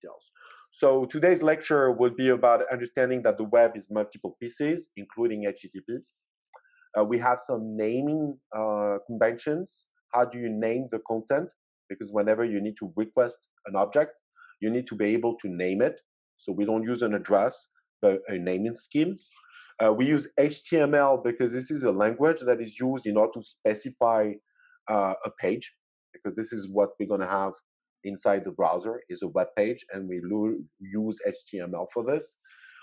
details. So today's lecture will be about understanding that the web is multiple pieces, including HTTP. Uh, we have some naming uh, conventions. How do you name the content? Because whenever you need to request an object, you need to be able to name it. So we don't use an address, but a naming scheme. Uh, we use HTML because this is a language that is used in order to specify uh, a page, because this is what we're going to have inside the browser is a web page, and we use HTML for this.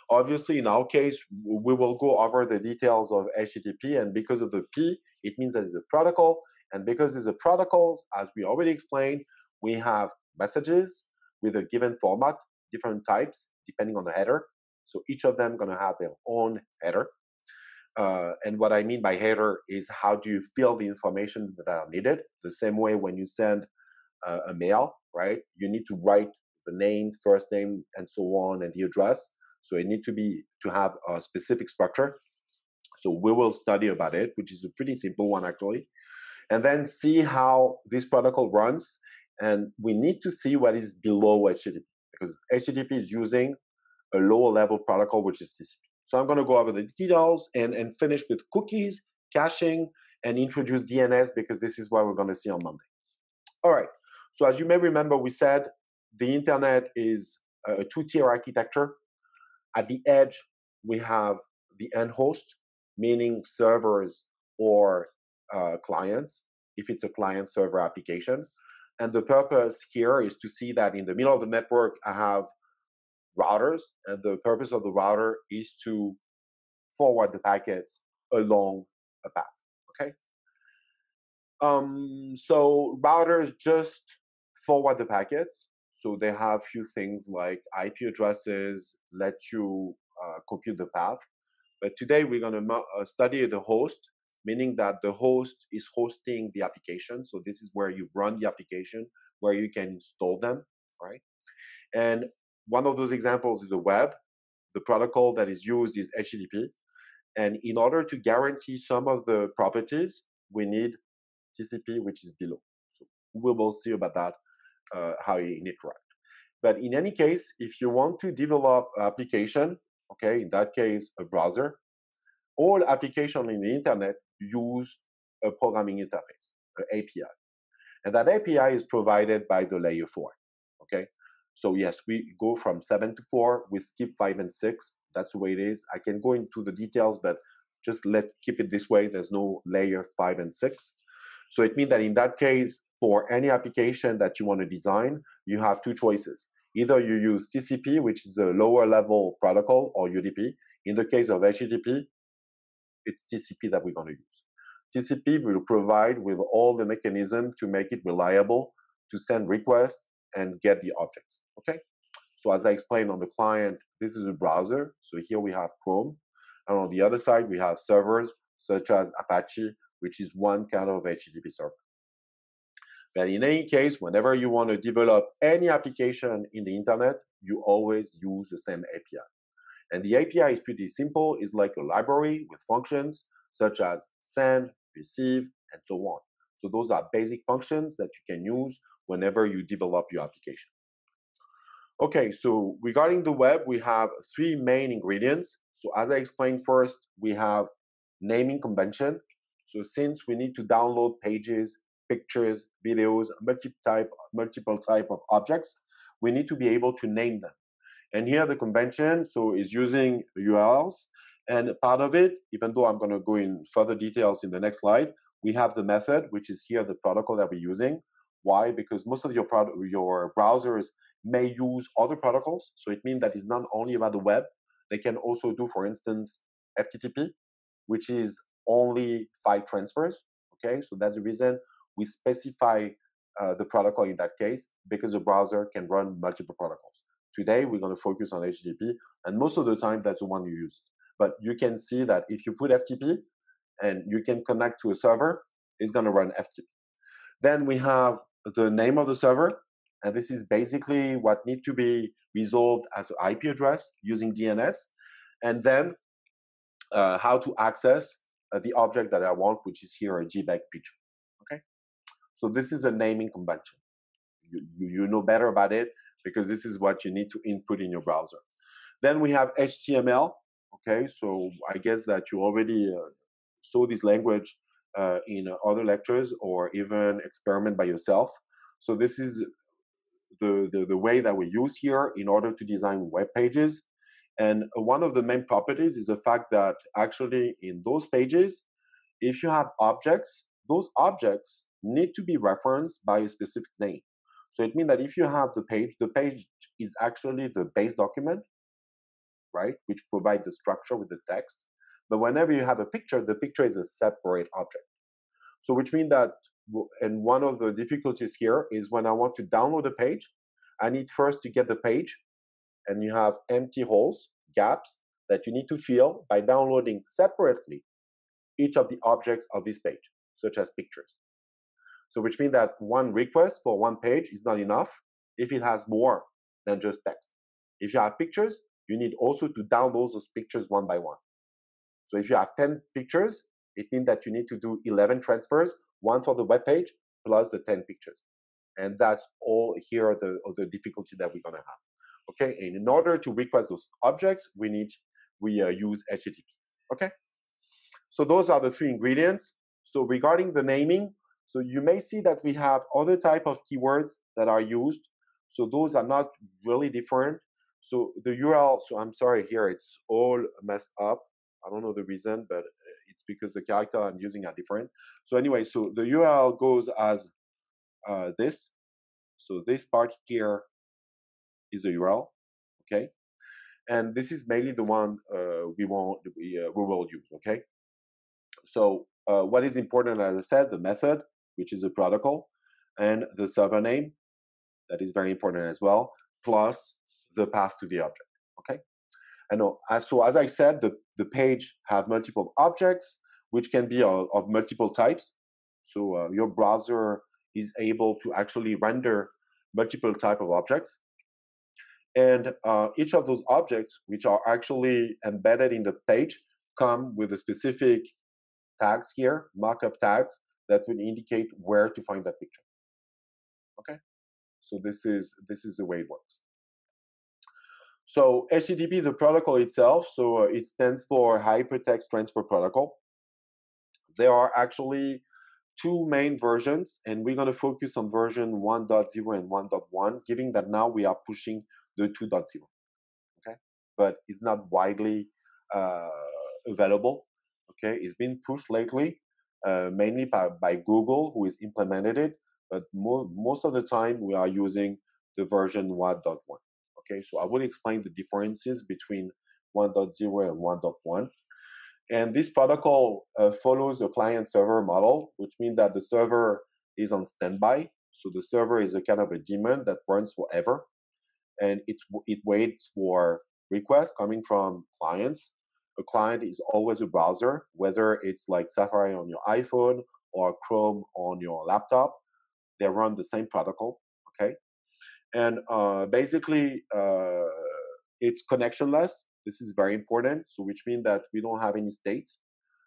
Obviously, in our case, we will go over the details of HTTP, and because of the P, it means that it's a protocol, and because it's a protocol, as we already explained, we have messages with a given format, different types, depending on the header. So each of them going to have their own header. Uh, and what I mean by header is how do you fill the information that are needed? The same way when you send uh, a mail, right? You need to write the name, first name, and so on, and the address. So it need to be to have a specific structure. So we will study about it, which is a pretty simple one actually, and then see how this protocol runs. And we need to see what is below HTTP because HTTP is using a lower level protocol, which is TCP. So I'm going to go over the details and, and finish with cookies, caching, and introduce DNS because this is what we're going to see on Monday. All right. So as you may remember, we said the internet is a two-tier architecture. At the edge, we have the end host, meaning servers or uh, clients, if it's a client server application. And the purpose here is to see that in the middle of the network, I have routers, and the purpose of the router is to forward the packets along a path. Okay. Um, so routers just forward the packets. So they have few things like IP addresses, let you uh, compute the path. But today we're going to uh, study the host, meaning that the host is hosting the application. So this is where you run the application, where you can install them, right? And one of those examples is the web. The protocol that is used is HTTP. And in order to guarantee some of the properties, we need TCP, which is below. So we will see about that, uh, how you interact. But in any case, if you want to develop application, okay, in that case, a browser, all application in the internet use a programming interface, an API. And that API is provided by the layer four, okay? So yes, we go from seven to four. We skip five and six. That's the way it is. I can go into the details, but just let keep it this way. There's no layer five and six. So it means that in that case, for any application that you want to design, you have two choices. Either you use TCP, which is a lower level protocol, or UDP. In the case of HTTP, it's TCP that we're going to use. TCP will provide with all the mechanism to make it reliable to send requests and get the objects. Okay. So as I explained on the client, this is a browser. So here we have Chrome. And on the other side, we have servers such as Apache, which is one kind of HTTP server. But in any case, whenever you want to develop any application in the internet, you always use the same API. And the API is pretty simple. It's like a library with functions such as send, receive, and so on. So those are basic functions that you can use whenever you develop your application. Okay, so regarding the web, we have three main ingredients. So as I explained first, we have naming convention. So since we need to download pages, pictures, videos, multiple type, multiple type of objects, we need to be able to name them. And here the convention, so is using URLs. And part of it, even though I'm going to go in further details in the next slide, we have the method, which is here the protocol that we're using. Why? Because most of your product, your browsers may use other protocols. So it means that it's not only about the web. They can also do, for instance, FTTP, which is only file transfers. Okay, so that's the reason we specify uh, the protocol in that case because the browser can run multiple protocols. Today we're going to focus on HTTP, and most of the time that's the one you use. But you can see that if you put FTP and you can connect to a server, it's going to run FTP. Then we have the name of the server, and this is basically what need to be resolved as an IP address using DNS, and then uh, how to access uh, the object that I want, which is here a JPEG picture. So this is a naming convention. You, you, you know better about it, because this is what you need to input in your browser. Then we have HTML. Okay, so I guess that you already uh, saw this language uh, in other lectures or even experiment by yourself. So this is the, the, the way that we use here in order to design web pages. And one of the main properties is the fact that actually in those pages, if you have objects, those objects need to be referenced by a specific name. So it means that if you have the page, the page is actually the base document, right, which provide the structure with the text. But whenever you have a picture, the picture is a separate object. So which means that, and one of the difficulties here is when I want to download a page, I need first to get the page, and you have empty holes, gaps that you need to fill by downloading separately each of the objects of this page, such as pictures. So which means that one request for one page is not enough if it has more than just text. If you have pictures, you need also to download those pictures one by one. So if you have 10 pictures, it means that you need to do 11 transfers, one for the web page plus the 10 pictures. And that's all here are the, the difficulty that we're going to have. Okay, and in order to request those objects, we need, we uh, use HTTP. Okay, so those are the three ingredients. So regarding the naming, so you may see that we have other type of keywords that are used. So those are not really different. So the URL, so I'm sorry here, it's all messed up. I don't know the reason, but it's because the character I'm using are different. So anyway, so the URL goes as uh, this. So this part here is the URL, okay? And this is mainly the one uh, we want we, uh, we will use, okay? So uh, what is important, as I said, the method, which is a protocol, and the server name, that is very important as well, plus the path to the object. Okay. And so as I said, the, the page have multiple objects, which can be of, of multiple types. So uh, your browser is able to actually render multiple type of objects. And uh, each of those objects, which are actually embedded in the page, come with a specific tags here, markup tags, that will indicate where to find that picture. Okay, so this is this is the way it works. So HTTP, the protocol itself, so uh, it stands for Hypertext Transfer Protocol. There are actually two main versions, and we're going to focus on version 1.0 and 1.1, given that now we are pushing the 2.0. Okay, but it's not widely uh, available. Okay, it's been pushed lately, uh, mainly by, by Google, who is implemented it. But mo- most of the time, we are using the version 1.1. Okay, so I will explain the differences between 1.0 and 1.1. And this protocol uh, follows a client server model, which means that the server is on standby. So the server is a kind of a daemon that runs forever. And it, it waits for requests coming from clients a client is always a browser, whether it's like Safari on your iPhone or Chrome on your laptop. They run the same protocol, okay? And uh, basically, uh, it's connectionless. This is very important. So, which means that we don't have any states.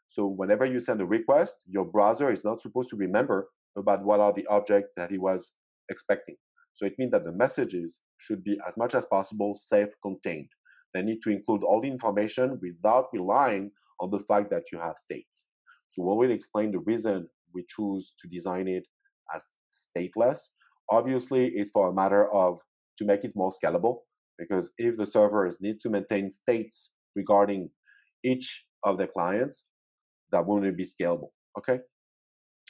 So, whenever you send a request, your browser is not supposed to remember about what are the objects that he was expecting. So, it means that the messages should be as much as possible self-contained. They need to include all the information without relying on the fact that you have state. So we will explain the reason we choose to design it as stateless. Obviously, it's for a matter of to make it more scalable because if the servers need to maintain states regarding each of the clients, that won't be scalable. Okay.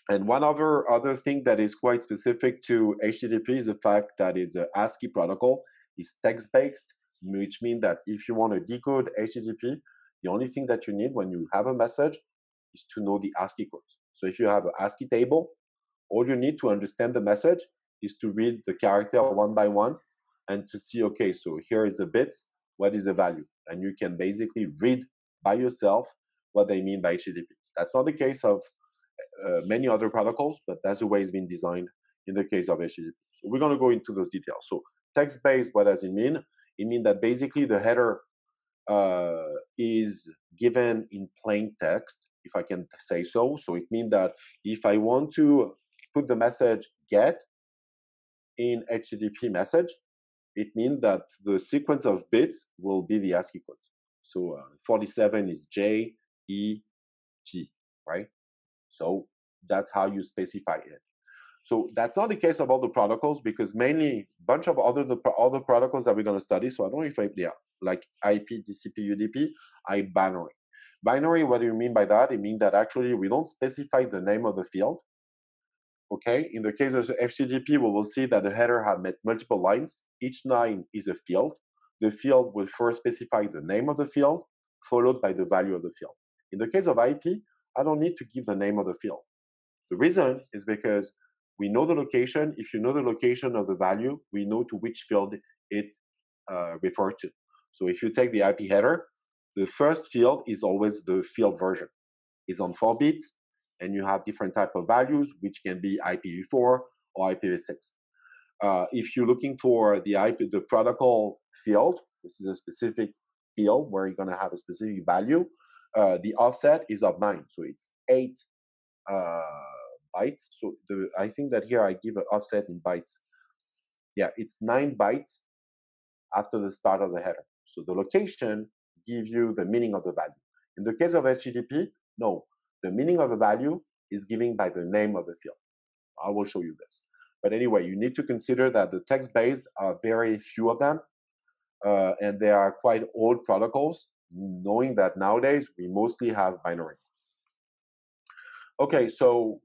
And one other other thing that is quite specific to HTTP is the fact that it's an ASCII protocol. It's text based, which means that if you want to decode HTTP, the only thing that you need when you have a message is to know the ASCII code. So if you have an ASCII table, all you need to understand the message is to read the character one by one and to see, okay, so here is the bits, what is the value? And you can basically read by yourself what they mean by HTTP. That's not the case of uh, many other protocols, but that's the way it's been designed in the case of HTTP. So we're going to go into those details. So text-based, what does it mean? It means that basically the header uh, is given in plain text, if I can say so. So it means that if I want to put the message get in HTTP message, it means that the sequence of bits will be the ASCII code. So uh, 47 is J, E, T, right? So that's how you specify it. So that's not the case of all the protocols because mainly a bunch of other the other protocols that we're going to study. So I don't know if I, yeah, like IP, TCP, UDP, I binary. Binary, what do you mean by that? It means that actually we don't specify the name of the field. Okay, in the case of HTTP, we will see that the header has multiple lines. Each line is a field. The field will first specify the name of the field, followed by the value of the field. In the case of IP, I don't need to give the name of the field. The reason is because we know the location. If you know the location of the value, we know to which field it uh, refers to. So if you take the IP header, the first field is always the field version. It's on four bits, and you have different type of values, which can be IPv4 or IPv6. Uh, if you're looking for the IP, the protocol field, this is a specific field where you're going to have a specific value. Uh, the offset is of nine, so it's eight uh, bytes. So the, I think that here I give an offset in bytes. Yeah, it's nine bytes after the start of the header. So the location give you the meaning of the value. In the case of HTTP, no, the meaning of a value is given by the name of the field. I will show you this. But anyway, you need to consider that the text-based are very few of them, uh, and they are quite old protocols, knowing that nowadays we mostly have binary. Okay, so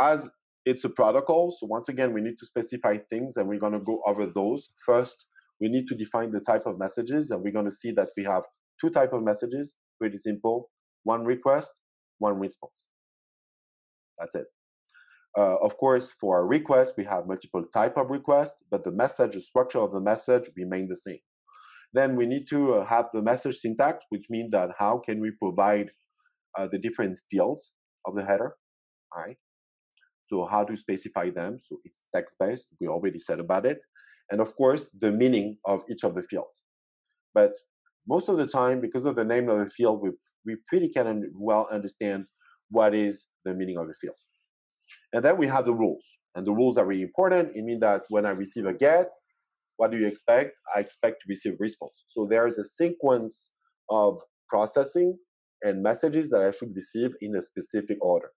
as it's a protocol, so once again, we need to specify things, and we're going to go over those. First, we need to define the type of messages, and we're going to see that we have two type of messages, pretty simple, one request, one response. That's it. Uh, of course, for a request, we have multiple type of requests, but the message, the structure of the message remain the same. Then we need to uh, have the message syntax, which means that how can we provide uh, the different fields of the header, all right? So how to specify them? So it's text-based. We already said about it. And of course, the meaning of each of the fields. But most of the time, because of the name of the field, we, we pretty can well understand what is the meaning of the field. And then we have the rules. And the rules are really important. It means that when I receive a get, what do you expect? I expect to receive response. So there is a sequence of processing and messages that I should receive in a specific order.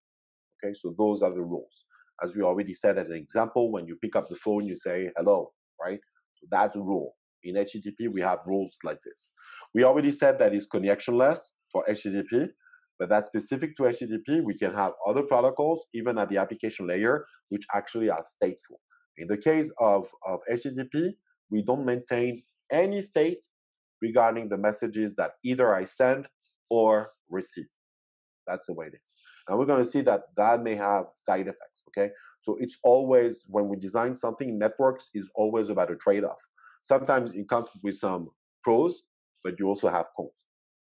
Okay, so those are the rules. As we already said as an example, when you pick up the phone, you say hello, right? So that's a rule. In HTTP, we have rules like this. We already said that it's connectionless for HTTP, but that's specific to HTTP. We can have other protocols, even at the application layer, which actually are stateful. In the case of, of HTTP, we don't maintain any state regarding the messages that either I send or receive. That's the way it is. And we're going to see that that may have side effects. Okay. So it's always, when we design something, networks is always about a trade off. Sometimes it comes with some pros, but you also have cons.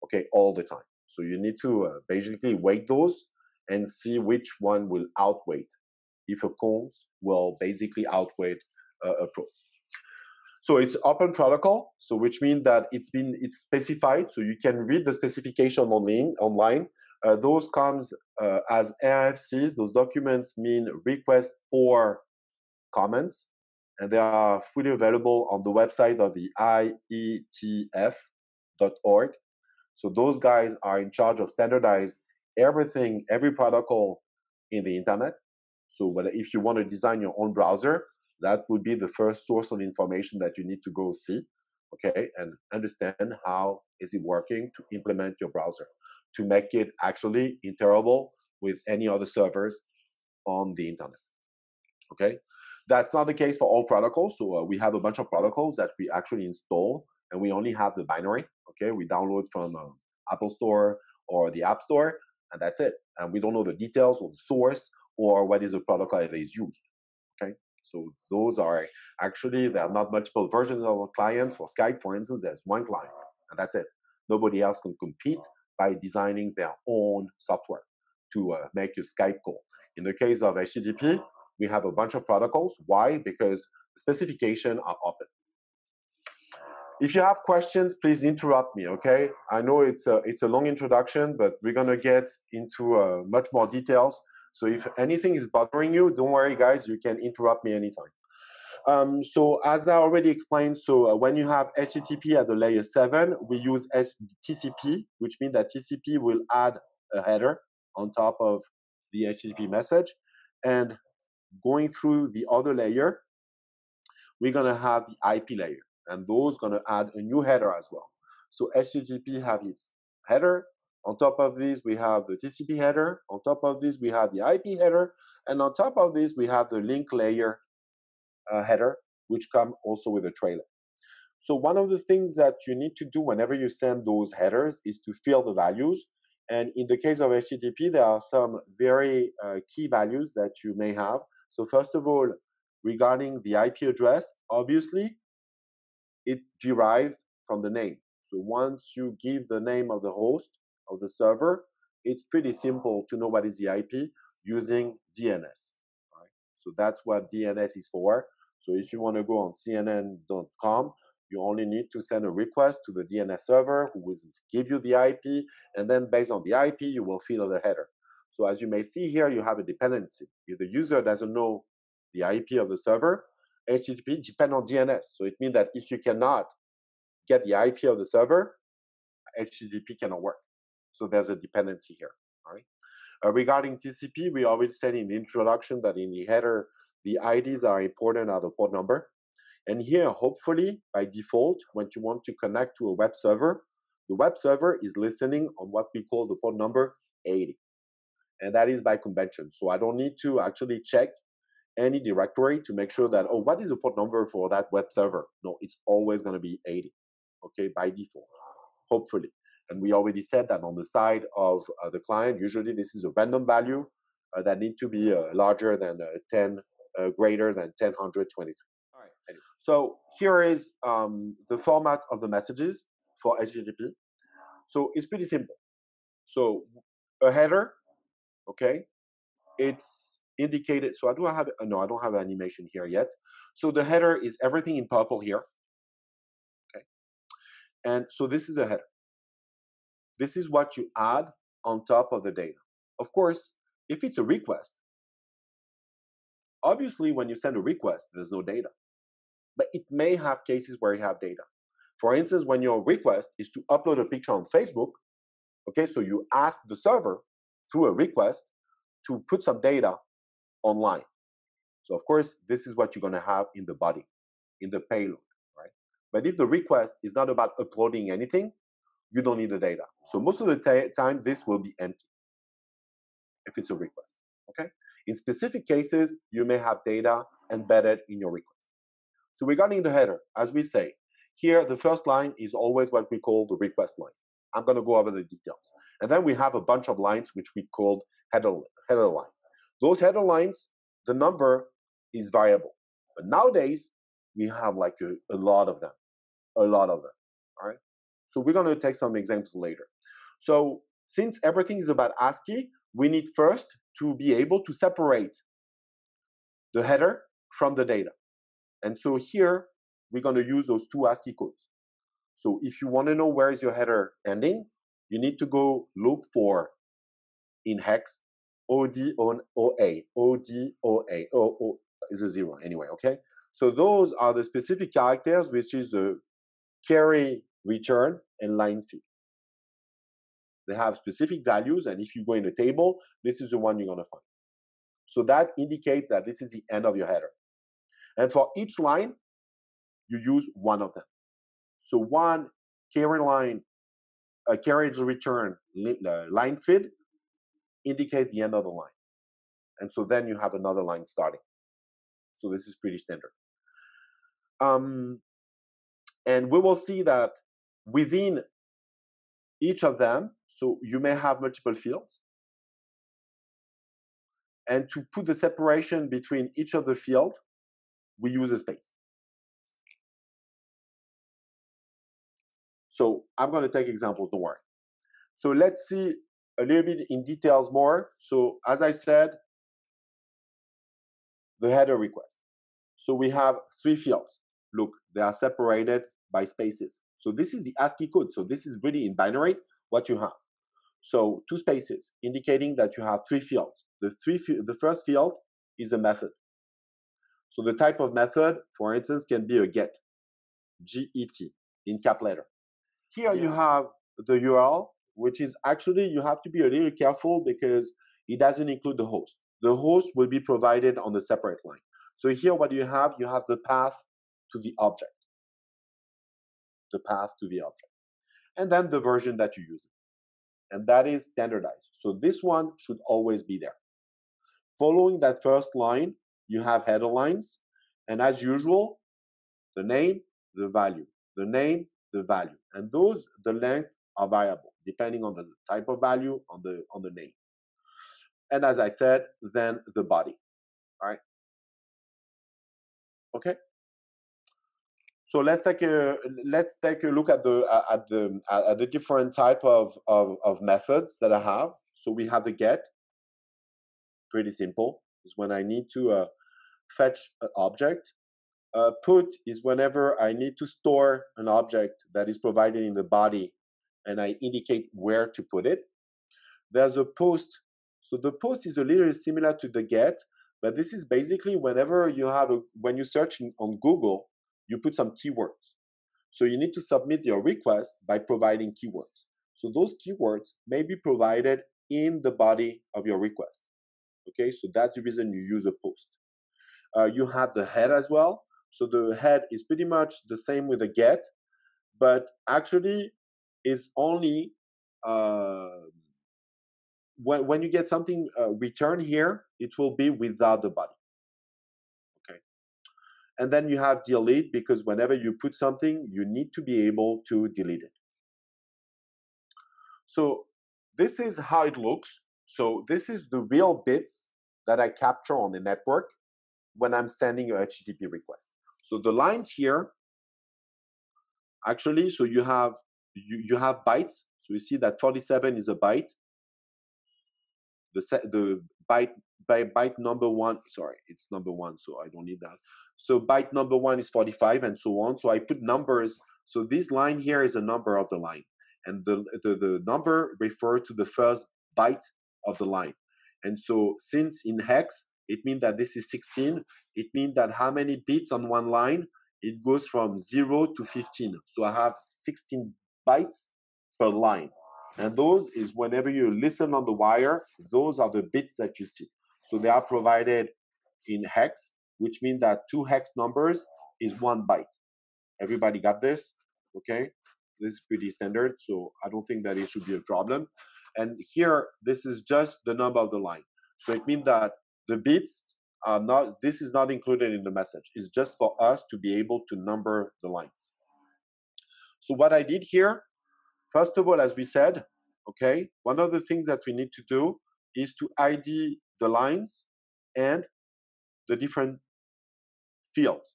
Okay. All the time. So you need to uh, basically weight those and see which one will outweigh. If a cons will basically outweigh uh, a pro. So it's open protocol, so which means that it's been it's specified, so you can read the specification online. Online, uh, those comes uh, as RFCs. Those documents mean request for comments, and they are fully available on the website of the IETF.org. So those guys are in charge of standardize everything, every protocol in the internet. So if you want to design your own browser, that would be the first source of information that you need to go see okay and understand how is it working to implement your browser to make it actually interoperable with any other servers on the internet okay? That's not the case for all protocols so uh, we have a bunch of protocols that we actually install and we only have the binary okay? We download from uh, apple store or the app store and that's it and we don't know the details or the source or what is the protocol that is used okay so those are actually there are not multiple versions of clients. For Skype, for instance, there's one client, and that's it. Nobody else can compete by designing their own software to uh, make your Skype call. In the case of HTTP, we have a bunch of protocols. Why? Because specifications are open. If you have questions, please interrupt me. Okay? I know it's a it's a long introduction, but we're gonna get into uh, much more details so if anything is bothering you, don't worry, guys. You can interrupt me anytime. Um, so as I already explained, so uh, when you have HTTP at the layer seven, we use TCP, which means that TCP will add a header on top of the HTTP message. And going through the other layer, we're gonna have the IP layer, and those gonna add a new header as well. So HTTP have its header. On top of this, we have the TCP header. On top of this, we have the IP header, and on top of this, we have the link layer uh, header, which come also with a trailer. So one of the things that you need to do whenever you send those headers is to fill the values. And in the case of HTTP, there are some very uh, key values that you may have. So first of all, regarding the IP address, obviously, it derived from the name. So once you give the name of the host of the server, it's pretty simple to know what is the IP using DNS. Right? So that's what DNS is for. So if you want to go on CNN.com, you only need to send a request to the DNS server who will give you the IP, and then based on the IP, you will fill the header. So as you may see here, you have a dependency. If the user doesn't know the IP of the server, HTTP depend on DNS. So it means that if you cannot get the IP of the server, HTTP cannot work. So there's a dependency here. All right. Uh, regarding TCP, we already said in the introduction that in the header, the IDs are important at the port number. And here, hopefully, by default, when you want to connect to a web server, the web server is listening on what we call the port number 80. And that is by convention. So I don't need to actually check any directory to make sure that, oh, what is the port number for that web server? No, it's always going to be 80, okay, by default, hopefully. And we already said that on the side of uh, the client, usually this is a random value uh, that need to be uh, larger than uh, 10 uh, greater than 1023. All right. Anyway. So here is um, the format of the messages for HTTP. So it's pretty simple. So a header, okay, it's indicated. So I do have no, I don't have animation here yet. So the header is everything in purple here. Okay, and so this is a header. This is what you add on top of the data. Of course, if it's a request, Obviously, when you send a request, there's no data. But it may have cases where you have data. For instance, when your request is to upload a picture on Facebook, okay, so you ask the server through a request to put some data online. So of course, this is what you're gonna have in the body, in the payload, right? But if the request is not about uploading anything, you don't need the data. So most of the time, this will be empty if it's a request, okay? In specific cases, you may have data embedded in your request. So regarding the header, as we say, here the first line is always what we call the request line. I'm going to go over the details. And then we have a bunch of lines which we call header, header line. Those header lines, the number is variable. But nowadays, we have like a, a lot of them, a lot of them. So we're going to take some examples later. So since everything is about ASCII, we need first to be able to separate the header from the data. And so here, we're going to use those two ASCII codes. So if you want to know where is your header ending, you need to go look for in hex OD on OA, OD OA, O is a zero anyway, okay? So those are the specific characters, which is a carry return and line feed. They have specific values, and if you go in the table, this is the one you're going to find. So that indicates that this is the end of your header. And for each line, you use one of them. So one carry line, a carriage return uh, line feed indicates the end of the line. And so then you have another line starting. So this is pretty standard. Um, and we will see that within each of them, so you may have multiple fields. And to put the separation between each of the field, we use a space. So I'm going to take examples, don't worry. So let's see a little bit in details more. So as I said, the header request. So we have three fields. Look, they are separated by spaces. So this is the ASCII code. So this is really in binary what you have. So two spaces indicating that you have three fields. The three the first field is a method. So the type of method, for instance, can be a get, G-E-T, in cap letter. Here you have the URL, which is actually, you have to be a little careful because it doesn't include the host. The host will be provided on a separate line. So here what you have, you have the path to the object. The path to the object. And then the version that you use. And that is standardized. So this one should always be there. Following that first line, you have header lines. And as usual, the name, the value. The name, the value. And those, the length are variable, depending on the type of value on the on the name. And as I said, then the body. All right. Okay. So let's take a let's take a look at the at the at the different type of, of, of methods that I have. So we have the get. Pretty simple. Is when I need to uh, fetch an object. Uh, put is whenever I need to store an object that is provided in the body, and I indicate where to put it. There's a post. So the post is a little similar to the get, but this is basically whenever you have a when you search on Google you put some keywords. So you need to submit your request by providing keywords. So those keywords may be provided in the body of your request. Okay, so that's the reason you use a post. Uh, you have the head as well. So the head is pretty much the same with the get, but actually is only uh, when, when you get something uh, returned here, it will be without the body. And then you have delete because whenever you put something, you need to be able to delete it. So this is how it looks. So this is the real bits that I capture on the network when I'm sending a HTTP request. So the lines here, actually, so you have you, you have bytes. So you see that 47 is a byte. The set, the byte by byte number one, sorry, it's number one, so I don't need that. So byte number one is 45 and so on. So I put numbers. So this line here is a number of the line. And the, the, the number refer to the first byte of the line. And so since in hex, it means that this is 16, it means that how many bits on one line? It goes from 0 to 15. So I have 16 bytes per line. And those is whenever you listen on the wire, those are the bits that you see. So they are provided in hex, which means that two hex numbers is one byte. Everybody got this? Okay. This is pretty standard, so I don't think that it should be a problem. And here, this is just the number of the line. So it means that the bits are not, this is not included in the message. It's just for us to be able to number the lines. So what I did here, first of all, as we said, okay, one of the things that we need to do is to ID the lines and the different fields.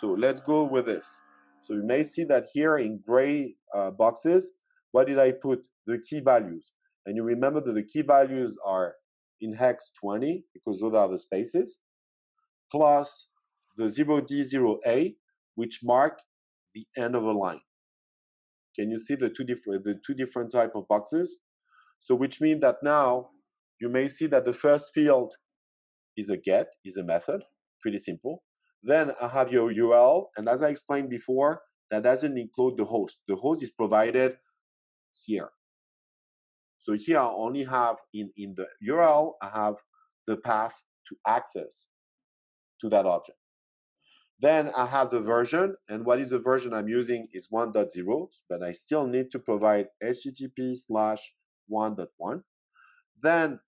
So let's go with this. So you may see that here in gray uh, boxes, what did I put? The key values. And you remember that the key values are in hex 20, because those are the spaces, plus the 0D0A, which mark the end of a line. Can you see the two different the two different type of boxes? So which means that now you may see that the first field is a get, is a method, pretty simple. Then I have your URL, and as I explained before, that doesn't include the host. The host is provided here. So here I only have in, in the URL, I have the path to access to that object. Then I have the version, and what is the version I'm using is 1.0, but I still need to provide HTTP slash 1.1. Then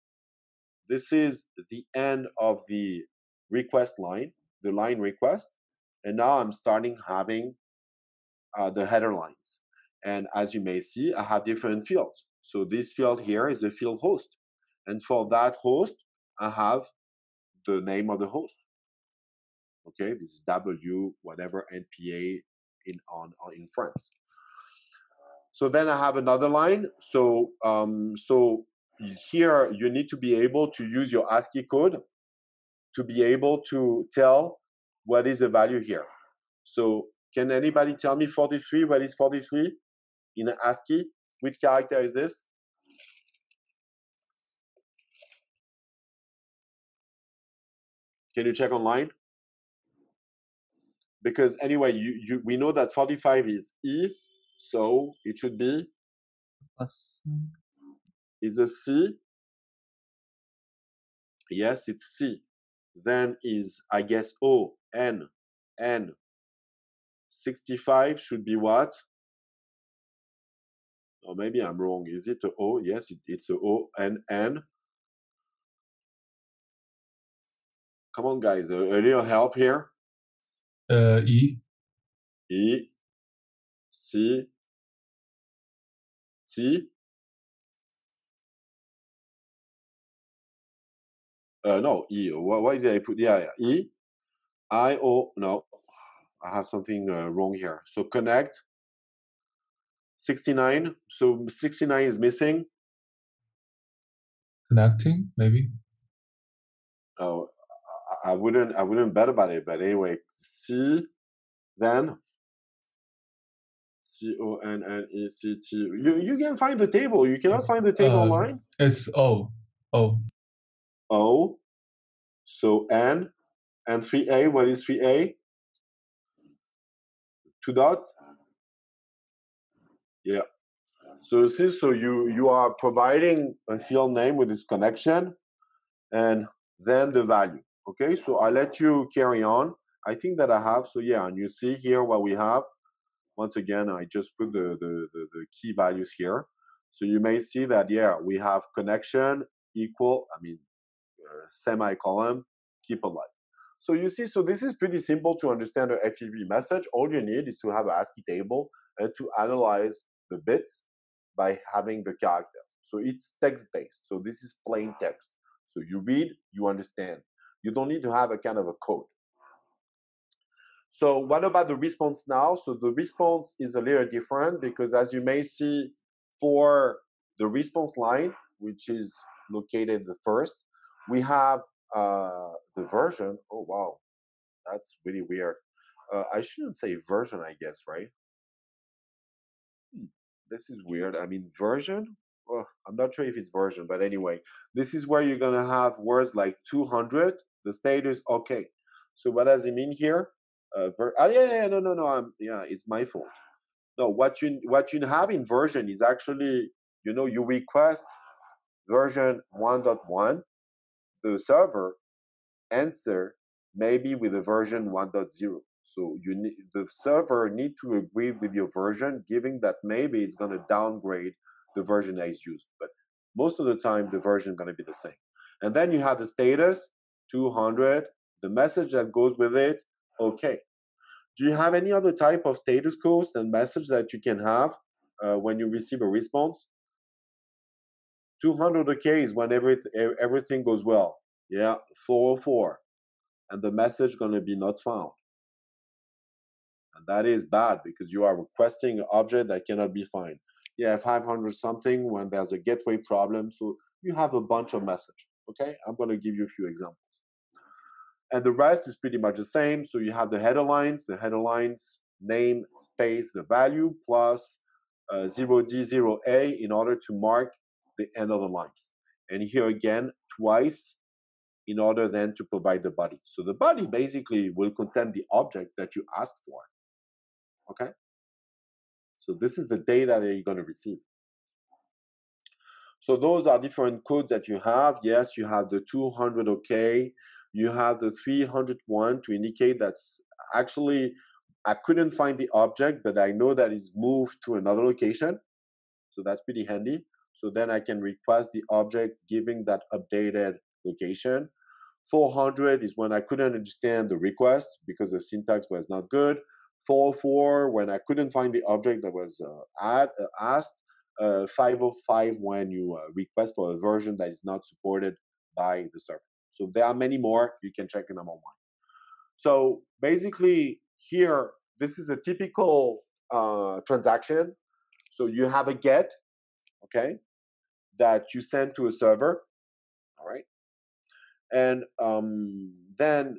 this is the end of the request line, the line request. And now I'm starting having uh, the header lines. And as you may see, I have different fields. So this field here is a field host. And for that host, I have the name of the host. Okay, this is W, whatever NPA in on, on in France. So then I have another line. So um, so here you need to be able to use your ASCII code to be able to tell what is the value here. So can anybody tell me 43? What is 43 in ASCII? Which character is this? Can you check online? because anyway, you, you we know that 45 is E, so it should be Plus. Is a C. Yes, it's C. Then is I guess O N N. 65 should be what? Or maybe I'm wrong. Is it a O? Yes, it, it's a O N N. Come on, guys, a, a little help here. Uh, E. E C T. Uh, no, E. Why, why did I put yeah, yeah. E I O? No, I have something uh, wrong here. So connect. 69. So 69 is missing. Connecting, maybe. Oh, I I wouldn't. I wouldn't bet about it. But anyway, C, then C O N N E C T. You you can find the table. You cannot find the table Uh, online. It's O. O. O. So N and three A. What is three A? Two dot. Yeah. So you see, so you you are providing a field name with its connection, and then the value. Okay. So I let you carry on. I think that I have. So yeah, and you see here what we have. Once again, I just put the the, the, the key values here. So you may see that yeah, we have connection equal. I mean, semicolon keep alive. So you see, so this is pretty simple to understand the HTTP message. All you need is to have an ASCII table and to analyze the bits by having the characters. So it's text based. So this is plain ah. text. So you read, you understand. You don't need to have a kind of a code. So what about the response now? So the response is a little different because as you may see for the response line, which is located the first, we have uh, the version. Oh wow, that's really weird. Uh, I shouldn't say version, I guess, right? Hmm, This is weird. I mean, version. I'm not sure if it's version, but anyway, this is where you're gonna have words like 200. The status okay. So what does it mean here? Uh, ver- oh, yeah, yeah, no, no, no. I'm, yeah, it's my fault. No, what you what you have in version is actually, you know, you request version 1.1 the server answer maybe with a version 1.0 so you need the server need to agree with your version giving that maybe it's going to downgrade the version that is used but most of the time the version is going to be the same. And then you have the status 200 the message that goes with it okay. Do you have any other type of status codes and message that you can have uh, when you receive a response 200 okay is when every, everything goes well. Yeah, 404. And the message going to be not found. And that is bad because you are requesting an object that cannot be found. Yeah, 500 something when there's a gateway problem. So you have a bunch of message. Okay, I'm going to give you a few examples. And the rest is pretty much the same. So you have the header lines, the header lines, name, space, the value, plus uh, 0D0A in order to mark the end of the line. And here again, twice in order then to provide the body. So the body basically will contain the object that you asked for. Okay? So this is the data that you're going to receive. So those are different codes that you have. Yes, you have the 200 OK. You have the 301 to indicate that's actually I couldn't find the object, but I know that it's moved to another location. So that's pretty handy. So then I can request the object giving that updated location. 400 is when I couldn't understand the request because the syntax was not good. 404 when I couldn't find the object that was uh, uh, asked. Uh, 505 when you uh, request for a version that is not supported by the server. So there are many more. You can check them online. So basically, here this is a typical uh, transaction. So you have a get, okay, that you send to a server, all right, and um, then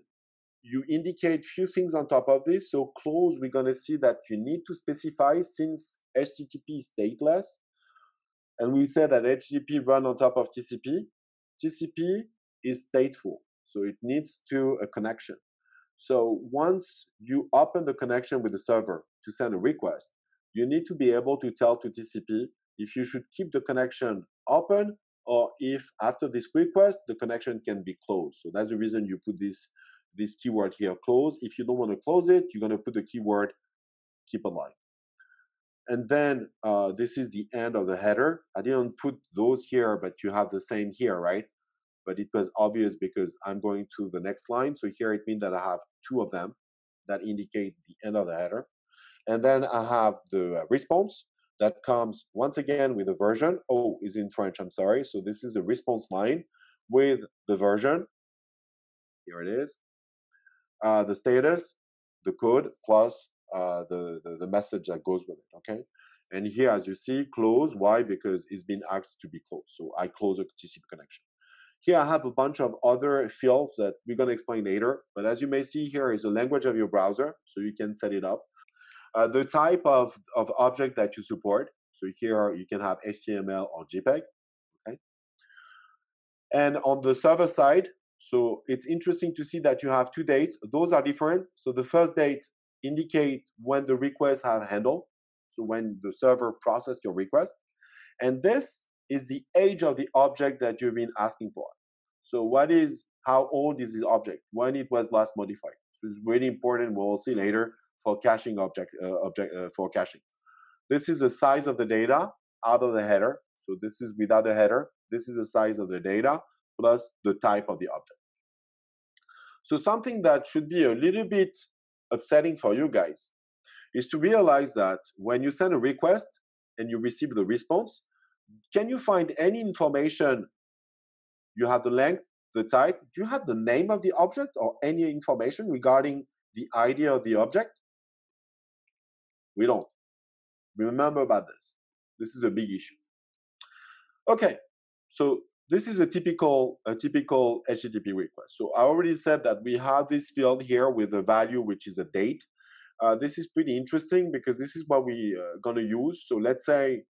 you indicate few things on top of this. So close, we're gonna see that you need to specify since HTTP is stateless, and we said that HTTP run on top of TCP. TCP is stateful, so it needs to a connection. So once you open the connection with the server to send a request, you need to be able to tell to TCP if you should keep the connection open or if after this request the connection can be closed. So that's the reason you put this this keyword here, close. If you don't want to close it, you're going to put the keyword keep alive. And then uh, this is the end of the header. I didn't put those here, but you have the same here, right? But it was obvious because I'm going to the next line. So here it means that I have two of them that indicate the end of the header. And then I have the response that comes once again with a version. Oh, is in French, I'm sorry. So this is the response line with the version. Here it is. Uh, the status, the code, plus uh, the, the, the message that goes with it. Okay. And here, as you see, close. Why? Because it's been asked to be closed. So I close a TCP connection. Here I have a bunch of other fields that we're going to explain later. But as you may see here is the language of your browser. So you can set it up. Uh, the type of, of object that you support. So here you can have HTML or JPEG. Okay. And on the server side, so it's interesting to see that you have two dates. Those are different. So the first date indicate when the requests have handled, so when the server processed your request. And this is the age of the object that you've been asking for. So what is, how old is this object? When it was last modified? So it's really important, we'll see later, for caching object, uh, object uh, for caching. This is the size of the data out of the header. So this is without the header. This is the size of the data plus the type of the object. So something that should be a little bit upsetting for you guys is to realize that when you send a request and you receive the response, can you find any information? You have the length, the type, do you have the name of the object or any information regarding the ID of the object? We don't. Remember about this. This is a big issue. Okay, so this is a typical a typical HTTP request. So I already said that we have this field here with a value which is a date. Uh, this is pretty interesting because this is what we are uh, going to use. So let's say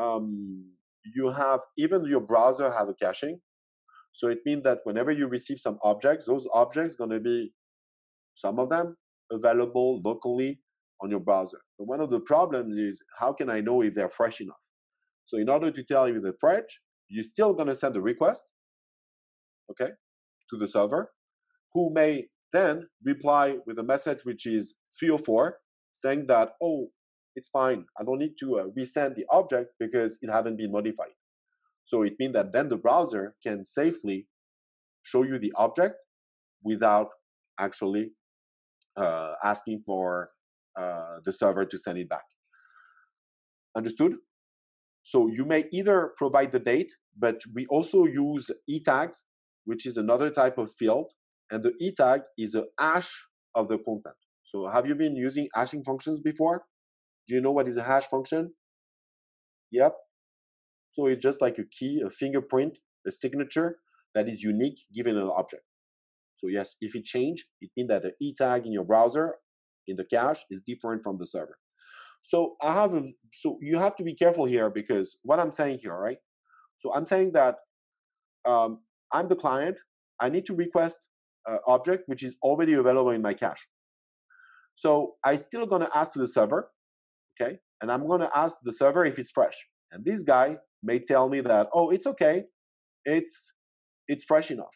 um, you have even your browser have a caching. So it means that whenever you receive some objects, those objects going to be some of them available locally on your browser. One of the problems is how can I know if they're fresh enough? So in order to tell you they're fresh, you're still going to send a request, okay, to the server, who may then reply with a message which is three or four, saying that, oh, it's fine. I don't need to uh, resend the object because it haven't been modified. So it means that then the browser can safely show you the object without actually uh, asking for uh, the server to send it back. Understood? So you may either provide the date, but we also use e tags, which is another type of field. And the e tag is a hash of the content. So have you been using hashing functions before? Do you know what is a hash function? Yep. So it's just like a key, a fingerprint, a signature that is unique given an object. So yes, if it change, it means that the e tag in your browser in the cache is different from the server. So I have a, so you have to be careful here because what I'm saying here, right? So I'm saying that um, I'm the client. I need to request an object which is already available in my cache. So I still gonna ask to the server, okay? And I'm gonna ask the server if it's fresh. And this guy may tell me that, oh, it's okay, it's it's fresh enough.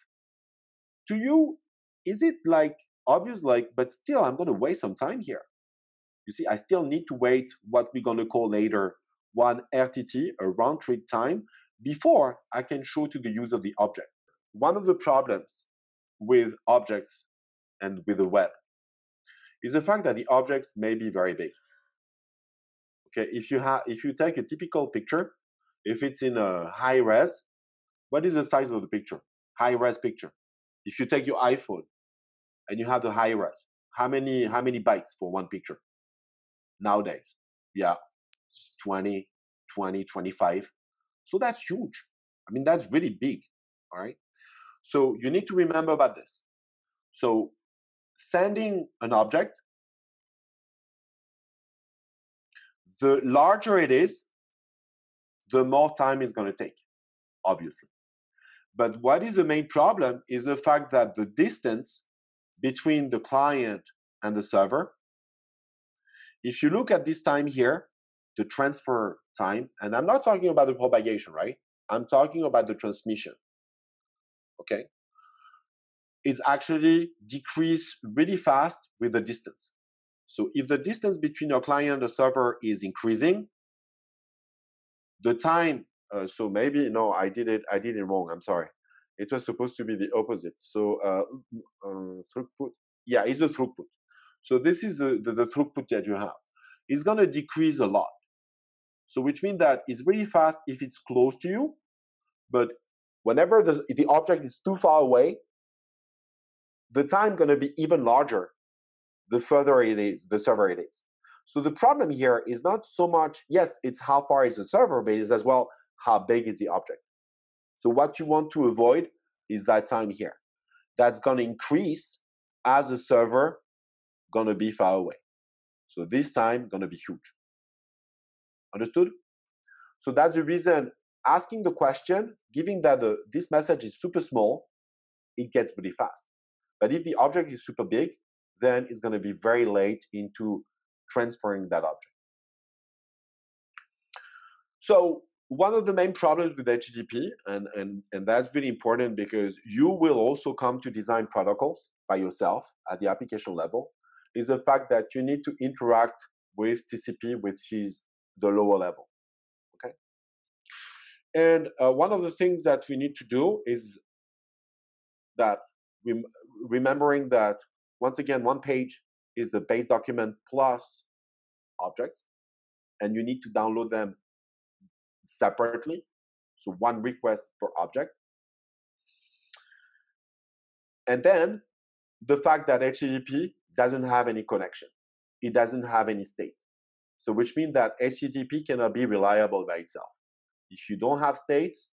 To you, is it like obvious? Like, but still, I'm gonna waste some time here. You see, I still need to wait what we're going to call later one RTT, a round trip time, before I can show to the user the object. One of the problems with objects and with the web is the fact that the objects may be very big. Okay, if you have if you take a typical picture, if it's in a high res, what is the size of the picture? High res picture. If you take your iPhone and you have the high res, how many how many bytes for one picture? nowadays. Yeah, 20, 20, 25. So that's huge. I mean, that's really big. All right. So you need to remember about this. So sending an object, the larger it is, the more time it's going to take, obviously. But what is the main problem is the fact that the distance between the client and the server. If you look at this time here, the transfer time, and I'm not talking about the propagation, right? I'm talking about the transmission. Okay? It's actually decrease really fast with the distance. So if the distance between your client and the server is increasing, the time, uh, so maybe, no, I did it, I did it wrong, I'm sorry. It was supposed to be the opposite. So uh, uh, throughput, yeah, it's the throughput. So this is the, the, the throughput that you have. It's going to decrease a lot. So which means that it's really fast if it's close to you, but whenever the, the object is too far away, the time going to be even larger the further it is, the server it is. So the problem here is not so much, yes, it's how far is the server, but it's as well how big is the object. So what you want to avoid is that time here. That's going to increase as the server going to be far away. So this time going to be huge. Understood? So that's the reason asking the question, giving that the, this message is super small, it gets really fast. But if the object is super big, then it's going to be very late into transferring that object. So one of the main problems with HTTP, and, and, and that's really important because you will also come to design protocols by yourself at the application level, is the fact that you need to interact with TCP, which is the lower level. Okay. And uh, one of the things that we need to do is that rem remembering that once again, one page is the base document plus objects, and you need to download them separately. So one request per object. And then the fact that HTTP doesn't have any connection. It doesn't have any state. So which means that HTTP cannot be reliable by itself. If you don't have states,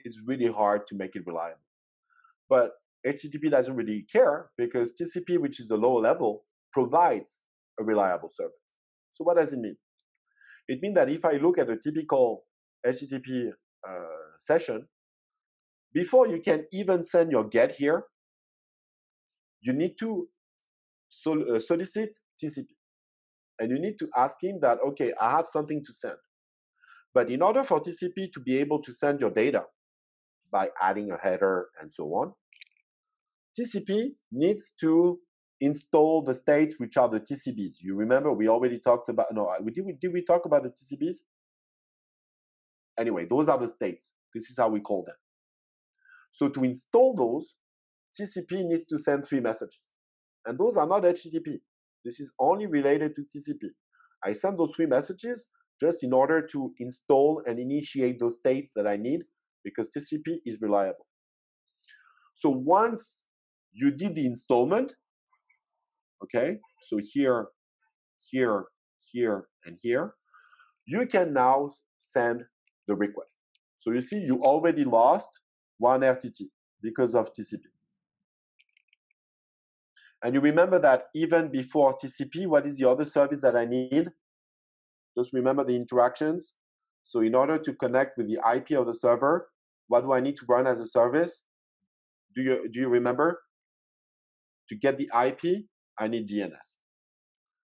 it's really hard to make it reliable. But HTTP doesn't really care because TCP, which is the lower level, provides a reliable service. So what does it mean? It means that if I look at a typical HTTP uh, session, before you can even send your GET here, you need to sol uh, solicit TCP. And you need to ask him that, okay, I have something to send. But in order for TCP to be able to send your data by adding a header and so on, TCP needs to install the states which are the TCBs. You remember we already talked about, no, did we, did we talk about the TCBs? Anyway, those are the states. This is how we call them. So to install those, TCP needs to send three messages. And those are not HTTP. This is only related to TCP. I send those three messages just in order to install and initiate those states that I need because TCP is reliable. So once you did the installment, okay, so here, here, here, and here, you can now send the request. So you see, you already lost one RTT because of TCP. And you remember that even before TCP, what is the other service that I need? Just remember the interactions. So in order to connect with the IP of the server, what do I need to run as a service? Do you, do you remember? To get the IP, I need DNS.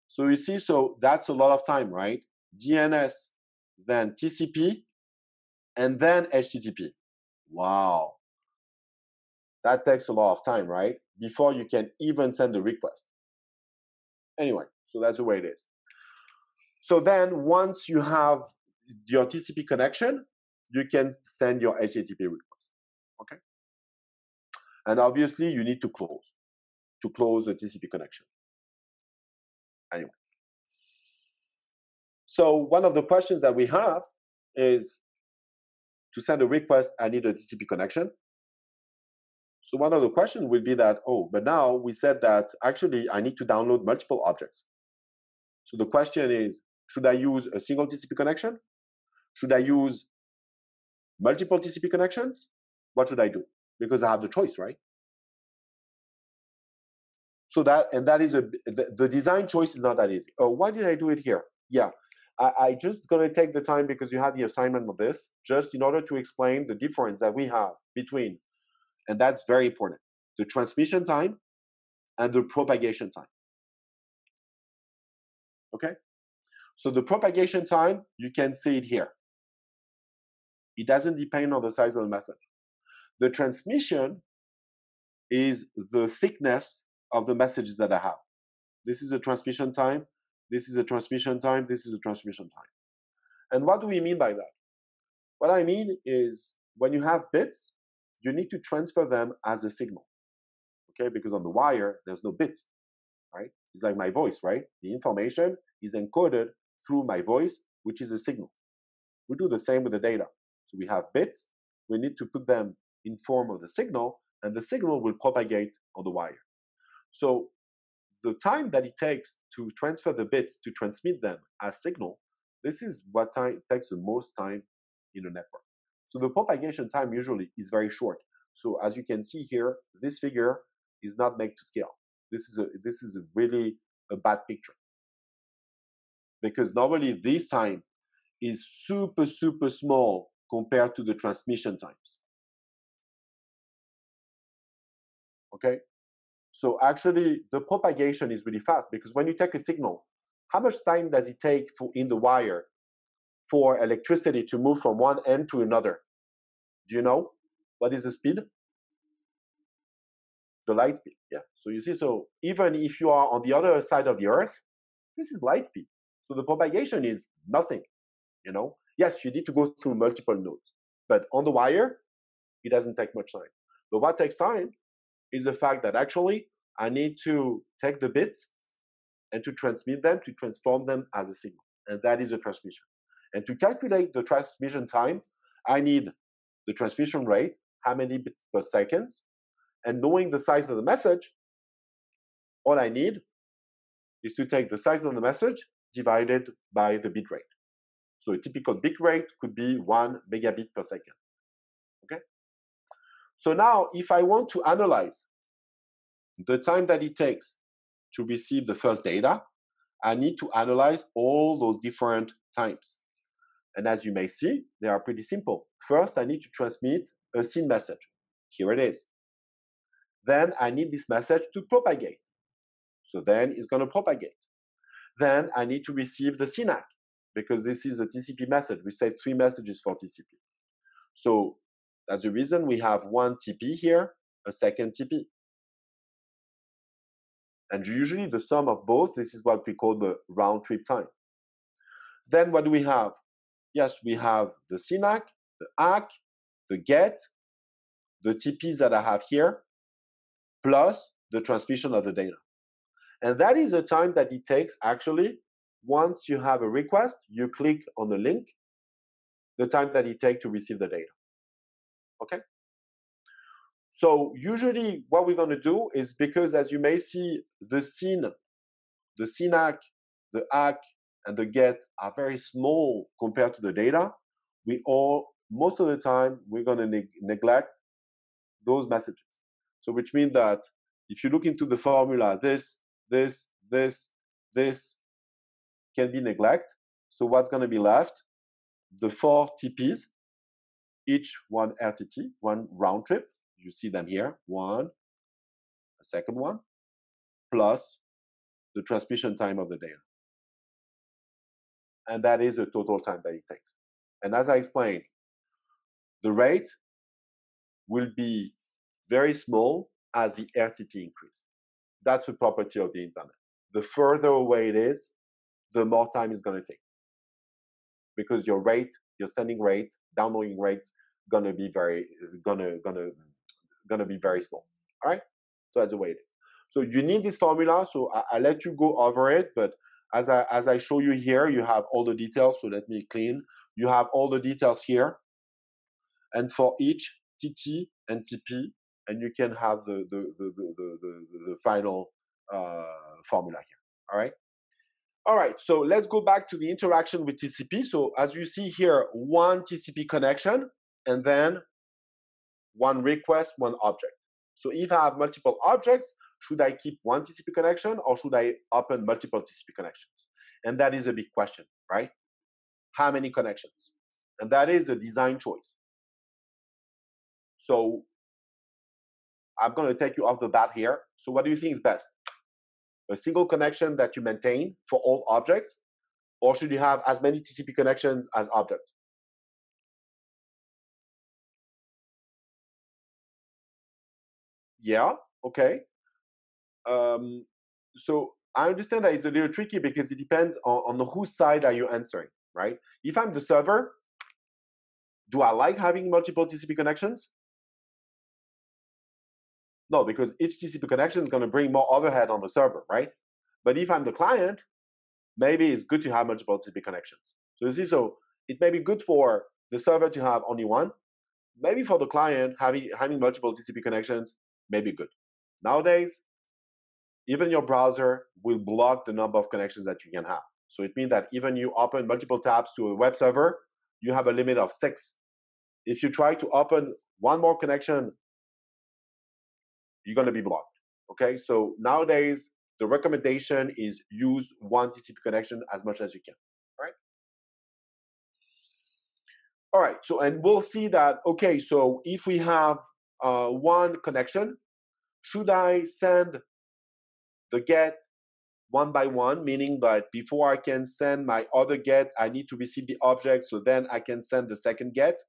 So you see, so that's a lot of time, right? DNS, then TCP, and then HTTP. Wow. That takes a lot of time, right? Before you can even send a request. Anyway, so that's the way it is. So then once you have your TCP connection, you can send your HTTP request. Okay? And obviously you need to close to close the TCP connection. Anyway. So one of the questions that we have is to send a request, I need a TCP connection. So one of the questions will be that, oh, but now we said that actually I need to download multiple objects. So the question is, should I use a single TCP connection? Should I use multiple TCP connections? What should I do? Because I have the choice, right? So that, and that is a, the, the design choice is not that easy. Oh, why did I do it here? Yeah, I, I just gonna take the time because you had the assignment of this, just in order to explain the difference that we have between, and that's very important, the transmission time and the propagation time. Okay? So the propagation time, you can see it here. It doesn't depend on the size of the message. The transmission is the thickness of the messages that I have. This is the transmission time. This is the transmission time. This is the transmission time. And what do we mean by that? What I mean is when you have bits, you need to transfer them as a signal. Okay, because on the wire, there's no bits, right? It's like my voice, right? The information is encoded through my voice, which is a signal. We do the same with the data. So we have bits, we need to put them in form of the signal, and the signal will propagate on the wire. So the time that it takes to transfer the bits to transmit them as signal, this is what time takes the most time in a network. So the propagation time usually is very short. So as you can see here, this figure is not made to scale. This is a this is a really a bad picture. Because normally this time is super, super small compared to the transmission times. Okay? So actually the propagation is really fast because when you take a signal, how much time does it take for in the wire for electricity to move from one end to another? Do you know what is the speed? The light speed, yeah. So you see, so even if you are on the other side of the earth, this is light speed. So the propagation is nothing, you know. Yes, you need to go through multiple nodes, but on the wire, it doesn't take much time. But what takes time is the fact that actually I need to take the bits and to transmit them, to transform them as a signal. And that is a transmission. And to calculate the transmission time, I need the transmission rate, how many bits per second, and knowing the size of the message, all I need is to take the size of the message divided by the bit rate. So a typical bit rate could be one megabit per second. So now if I want to analyze the time that it takes to receive the first data, I need to analyze all those different times. And as you may see, they are pretty simple. First, I need to transmit a SYN message. Here it is. Then I need this message to propagate. So then it's going to propagate. Then I need to receive the SYN-ACK because this is a TCP message. We say three messages for TCP. So that's the reason we have one TP here, a second TP. And usually the sum of both, this is what we call the round trip time. Then what do we have? Yes, we have the SYN-ACK, the ACK, the GET, the TPs that I have here, plus the transmission of the data. And that is the time that it takes actually, once you have a request, you click on the link, the time that it takes to receive the data. Okay? So usually what we're going to do is because as you may see, the SYN, the SYN-ACK, the ACK, and the GET are very small compared to the data, we all, most of the time, we're going to ne neglect those messages. So which means that if you look into the formula, this, this, this, this can be neglected. So what's going to be left? The four TPs, each one RTT, one round trip, you see them here. One, a second one, plus the transmission time of the data. And that is the total time that it takes. And as I explained, the rate will be very small as the RTT increase. That's the property of the internet. The further away it is, the more time it's going to take. Because your rate, your sending rate, downloading rate, gonna be very, gonna gonna going to be very small. All right. So that's the way it is. So you need this formula. So I, I let you go over it, but as I, as I show you here, you have all the details. So let me clean. You have all the details here. And for each TT and TP, and you can have the, the, the, the, the, the, the final uh, formula here. All right. All right, so let's go back to the interaction with TCP. So as you see here, one TCP connection, and then one request, one object. So if I have multiple objects, should I keep one TCP connection or should I open multiple TCP connections? And that is a big question, right? How many connections? And that is a design choice. So I'm going to take you off the bat here. So what do you think is best? A single connection that you maintain for all objects, or should you have as many TCP connections as objects? Yeah, okay. Um, so I understand that it's a little tricky because it depends on, on whose side are you answering, right? If I'm the server, do I like having multiple TCP connections? No, because each TCP connection is going to bring more overhead on the server, right? But if I'm the client, maybe it's good to have multiple TCP connections. So you see, so it may be good for the server to have only one. Maybe for the client, having having multiple TCP connections may be good. Nowadays, even your browser will block the number of connections that you can have. So it means that even you open multiple tabs to a web server, you have a limit of six. If you try to open one more connection, you're going to be blocked. Okay, so nowadays the recommendation is use one TCP connection as much as you can. Right. All right. So and we'll see that. Okay, so if we have uh, one connection, should I send the get one by one, meaning that before I can send my other get, I need to receive the object, so then I can send the second get?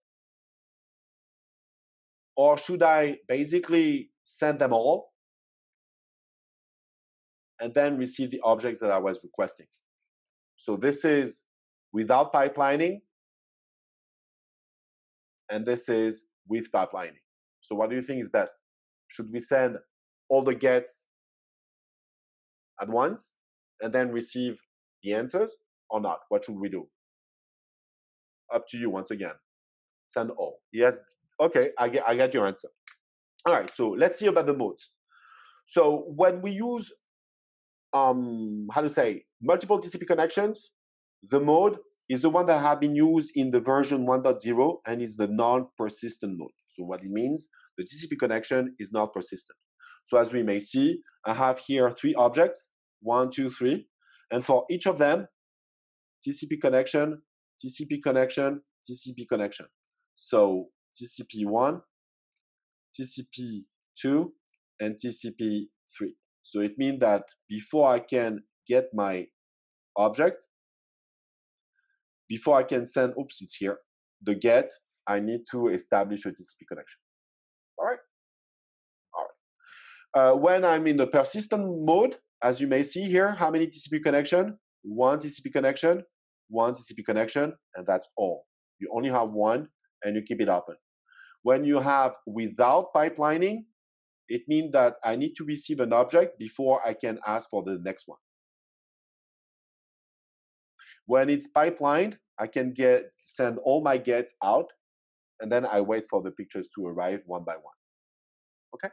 Or should I basically send them all and then receive the objects that I was requesting? So this is without pipelining, and this is with pipelining. So what do you think is best? Should we send all the gets at once and then receive the answers or not? What should we do? Up to you once again. Send all. Yes. Okay, I get, I get your answer. All right, so let's see about the modes. So when we use, um, how to say, multiple TCP connections, the mode is the one that have been used in the version 1.0 and is the non-persistent mode. So what it means, the TCP connection is not persistent. So as we may see, I have here three objects, one, two, three. And for each of them, TCP connection, TCP connection, TCP connection. So TCP1, TCP2, and TCP3. So it means that before I can get my object, before I can send, oops, it's here, the get, I need to establish a TCP connection. All right? Uh, when I'm in the persistent mode, as you may see here, how many TCP connection? One TCP connection, one TCP connection, and that's all. You only have one and you keep it open. When you have without pipelining, it means that I need to receive an object before I can ask for the next one. When it's pipelined, I can get send all my gets out, and then I wait for the pictures to arrive one by one. Okay?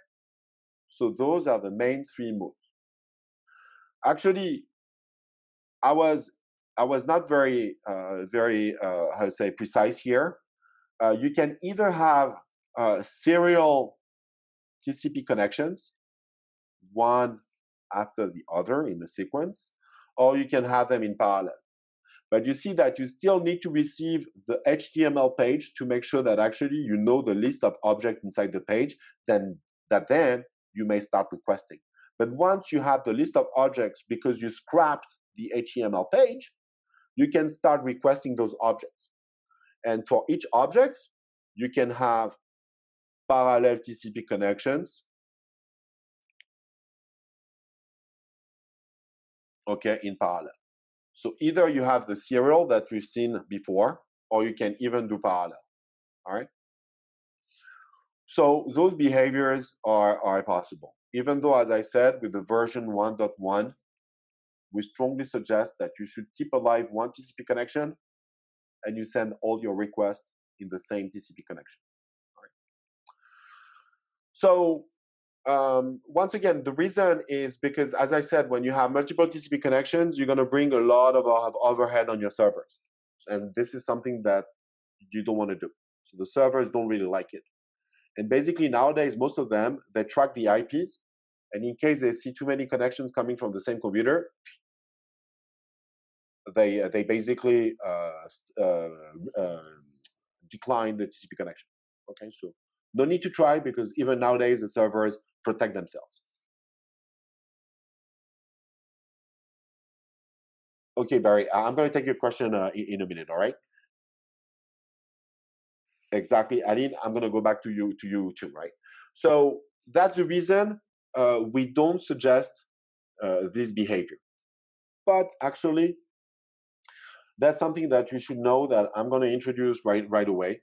So those are the main three moves. Actually, I was I was not very uh, very uh, how to say precise here. Uh, you can either have uh, serial TCP connections, one after the other in a sequence, or you can have them in parallel. But you see that you still need to receive the HTML page to make sure that actually you know the list of objects inside the page. Then that then you may start requesting. But once you have the list of objects because you scrapped the HTML page, you can start requesting those objects. And for each object, you can have parallel TCP connections. Okay, in parallel. So either you have the serial that we've seen before, or you can even do parallel. All right. So those behaviors are, are possible. Even though, as I said, with the version 1.1, we strongly suggest that you should keep alive one TCP connection and you send all your requests in the same TCP connection. Right. So um, once again, the reason is because, as I said, when you have multiple TCP connections, you're going to bring a lot of, of overhead on your servers. And this is something that you don't want to do. So the servers don't really like it. And basically nowadays, most of them, they track the IPs. And in case they see too many connections coming from the same computer, they, they basically uh, uh, uh, decline the TCP connection. Okay, so No need to try because even nowadays the servers protect themselves. Okay, Barry, I'm going to take your question uh, in, in a minute. All right. Exactly, Aline. I'm going to go back to you to you too, right? So that's the reason uh, we don't suggest uh, this behavior. But actually, that's something that you should know that I'm going to introduce right right away.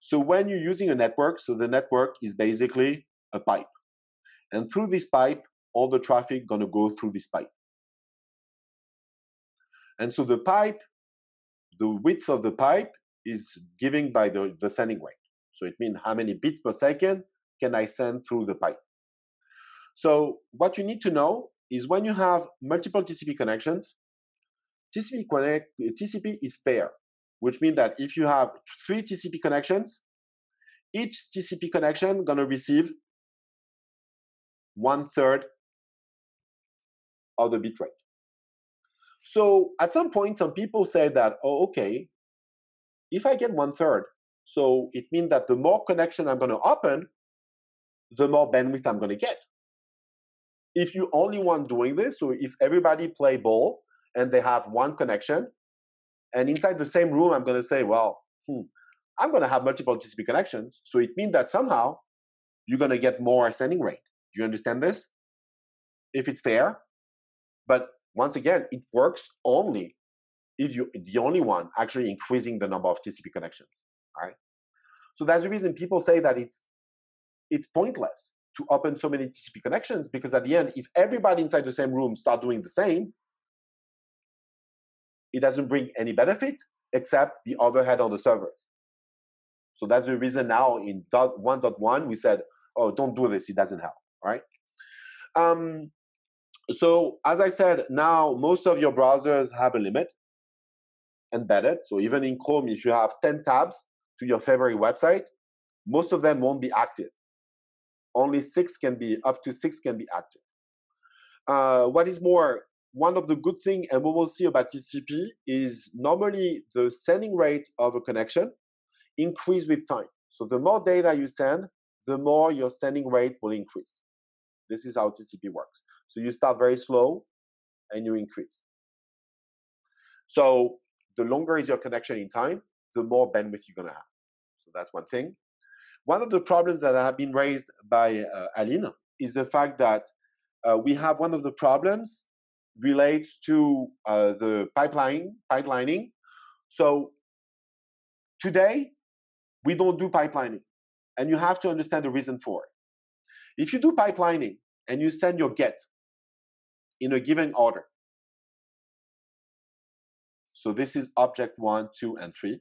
So when you're using a network, so the network is basically a pipe, and through this pipe, all the traffic going to go through this pipe. And so the pipe, the width of the pipe is given by the, the sending rate. So it means how many bits per second can I send through the pipe. So what you need to know is when you have multiple TCP connections, TCP connect TCP is fair, which means that if you have three TCP connections, each TCP connection gonna receive one third of the bit rate. So at some point, some people say that, oh, okay, if I get one third, so it means that the more connection I'm to open, the more bandwidth I'm to get. If you only want doing this, so if everybody play ball and they have one connection, and inside the same room, I'm going to say, well, hmm, I'm going to have multiple TCP connections. So it means that somehow you're going to get more sending rate. Do you understand this? If it's fair. But once again, it works only if you're the only one actually increasing the number of TCP connections. All right. So that's the reason people say that it's it's pointless to open so many TCP connections because at the end, if everybody inside the same room start doing the same, it doesn't bring any benefit except the overhead on the servers. So that's the reason now in dot 1.1 we said, oh, don't do this, it doesn't help, right? Um, so as I said, now most of your browsers have a limit embedded. So even in Chrome, if you have 10 tabs to your favorite website, most of them won't be active. Only six can be, up to six can be active. Uh, what is more, one of the good things, and we will see about TCP, is normally the sending rate of a connection increase with time. So the more data you send, the more your sending rate will increase. This is how TCP works. So you start very slow and you increase. So the longer is your connection in time, the more bandwidth you're going to have. So that's one thing. One of the problems that have been raised by uh, Aline is the fact that uh, we have one of the problems relates to uh, the pipeline pipelining. So today we don't do pipelining, and you have to understand the reason for it. If you do pipelining and you send your get in a given order, so this is object one, two, and three.